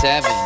seven.